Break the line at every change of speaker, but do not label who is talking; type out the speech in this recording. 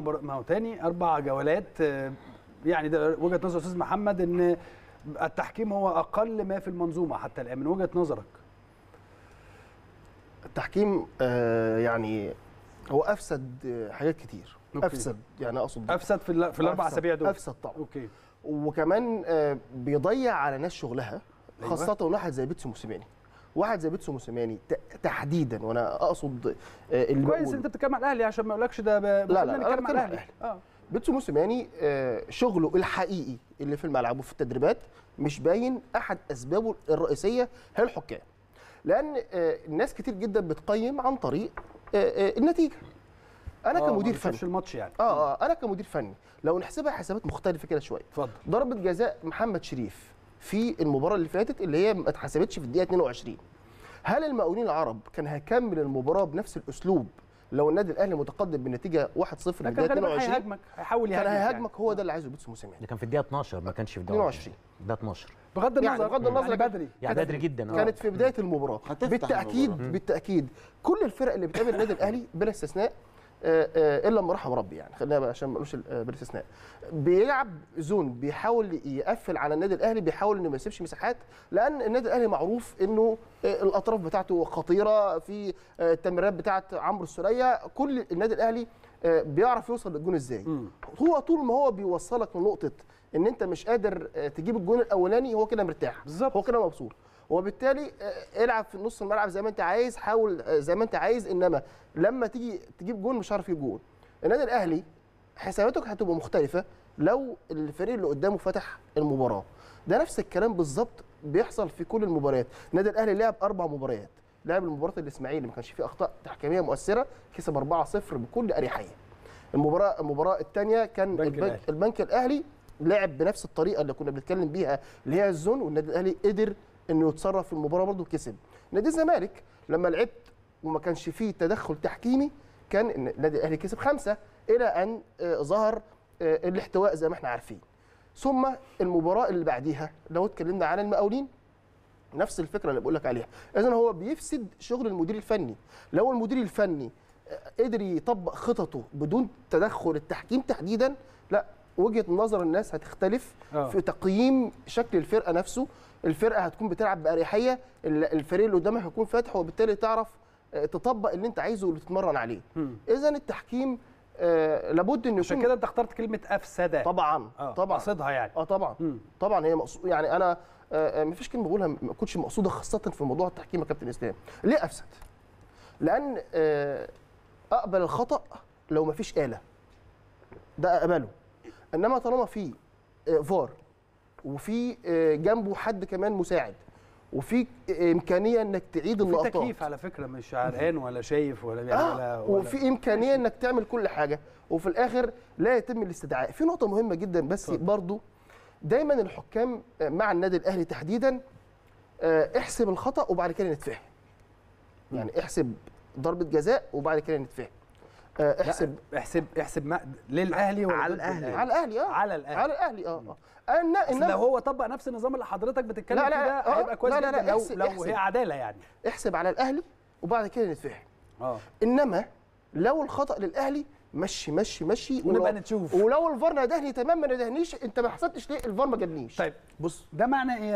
ما هو تاني أربع جولات آه، يعني ده وجهة نظر أستاذ محمد إن التحكيم هو أقل ما في المنظومة حتى الآن من وجهة نظرك.
التحكيم آه يعني هو أفسد حاجات كتير
okay.
أفسد يعني أقصد
أفسد في, في
الأربع
أسابيع دول.
أفسد طبعا.
okay.
وكمان آه، بيضيع على ناس شغلها
أيوة.
خاصة واحد زي بيتسو موسيماني. واحد زي بيتسو موسيماني تحديدا وأنا أقصد آه،
كويس. أنت بتتكلم على الأهلي عشان ما أقولكش ده ب...
لا، لا، أنا
نتكلم
بتكلم
على الأهلي. آه.
بيتسو موسيماني آه، شغله الحقيقي اللي في الملعب وفي التدريبات مش باين أحد أسبابه الرئيسية هي الحكام. لأن آه، ناس كتير جدا بتقيم عن طريق النتيجة. أنا
آه،
كمدير فني.
الماتش يعني.
آه آه أنا كمدير فني. لو نحسبها حسابات مختلفة كده شوية.
اتفضل.
ضربة جزاء محمد شريف. في المباراة اللي فاتت اللي هي ما اتحسبتش في الدقيقة 22 هل المقاولين العرب كان هيكمل المباراة بنفس الأسلوب لو النادي الأهلي متقدم بالنتيجه 1-0 في
لكن
الدقيقة
غالبا
22
هيهاجمك هيحاول
كان
يهاجمك
هيهاجمك
يعني.
هو ده اللي عايزه بيتسو موسيماني.
ده كان في الدقيقة 12 ما كانش في الدقيقة
22
ده 12
بغض
يعني
النظر
بغض النظر
يعني
كان-
بدري.
يعني بدري جدا. آه
كانت في بداية
المباراة.
بالتأكيد
المباراة.
بالتأكيد كل الفرق اللي بتقابل النادي الأهلي بلا استثناء آه، آه، إلا لما رحم ربي يعني. خلينا بقى عشان ما نقولش آه، بلا استثناء بيلعب زون بيحاول يقفل على النادي الأهلي بيحاول إنه ما يسيبش مساحات لأن النادي الأهلي معروف إنه آه، الأطراف بتاعته خطيرة في آه، التمريرات بتاعت عمرو السولية. كل النادي الأهلي آه، بيعرف يوصل للجون
إزاي.
هو طول ما هو بيوصلك لنقطة إن أنت مش قادر آه، تجيب الجون الأولاني هو كده مرتاح.
بالظبط.
هو كده مبسوط. وبالتالي آه، العب في نص الملعب زي ما انت عايز حاول آه، زي ما انت عايز إنما لما تيجي تجيب جون مش عارف يجيب جون النادي الأهلي حساباتك هتبقى مختلفة لو الفريق اللي قدامه فتح المباراة. ده نفس الكلام بالظبط بيحصل في كل المباريات. النادي الأهلي لعب أربع مباريات. لعب المباراة الإسماعيلي ما كانش فيه أخطاء تحكيمية مؤثرة كسب 4-0 بكل أريحية. المباراة المباراة الثانية كان
البنك
البنك. البنك الأهلي لعب بنفس الطريقة اللي كنا بنتكلم بيها اللي هي الزون والنادي الأهلي قدر انه يتصرف في المباراة برضه وكسب. نادي الزمالك لما لعبت وما كانش فيه تدخل تحكيمي كان النادي الأهلي كسب خمسة إلى أن آه، ظهر آه، الاحتواء زي ما إحنا عارفين. ثم المباراة اللي بعديها لو اتكلمنا عن المقاولين نفس الفكرة اللي بقول لك عليها. اذا هو بيفسد شغل المدير الفني. لو المدير الفني آه، قدر يطبق خططه بدون تدخل التحكيم تحديدا لا وجهة نظر الناس هتختلف
آه.
في تقييم شكل الفرقة نفسه. الفرقة هتكون بتلعب بأريحية ال- الفريق اللي قدامك هيكون فاتح وبالتالي تعرف آه، تطبق اللي انت عايزه واللي تتمرن عليه. اذا التحكيم آه، لابد انه
عشان كده انت اخترت كلمة أفسدة.
طبعا
آه
طبعا.
قصدها يعني.
آه طبعا.
مم.
طبعا هي مقصود يعني أنا آه، آه، مفيش كلمة بقولها ما كنتش مقصودة خاصة في موضوع التحكيم يا كابتن إسلام. ليه أفسد؟ لأن آه، أقبل الخطأ لو مفيش آلة. ده اقبله انما طالما في آه، فار وفي آه، جنبه حد كمان مساعد وفي آه، امكانية انك تعيد
في
اللقطات.
تكييف على فكرة مش عرقان ولا شايف ولا يعني
آه
ولا
وفي امكانية انك تعمل كل حاجة وفي الآخر لا يتم الاستدعاء. في نقطة مهمة جدا بس
اتفضل.
برضو دايما الحكام مع النادي الأهلي تحديدا احسب الخطأ وبعد كده نتفاهم. يعني احسب ضربة جزاء وبعد كده نتفاهم. احسب
لا، احسب. احسب ما للأهلي ولا
على
ضد
الأهلي.
على الأهلي آه.
على الأهلي.
على الأهلي آه آه.
أصل
إنما
لو هو طبق نفس النظام اللي حضرتك بتتكلم فيه ده
لا، آه،
هيبقى كويس
لا، لا، لا،
جدا لو
احسب-
لو
احسب.
هي عدالة يعني.
احسب على الأهلي وبعد كده نتفهم.
آه.
إنما لو الخطأ للأهلي مشي مشي مشي
ونبقى نشوف.
ولو الفار ندهني تمام ما ندهنيش أنت ما حسبتش ليه؟ الفار ما جابنيش.
طيب بص ده معنى إيه؟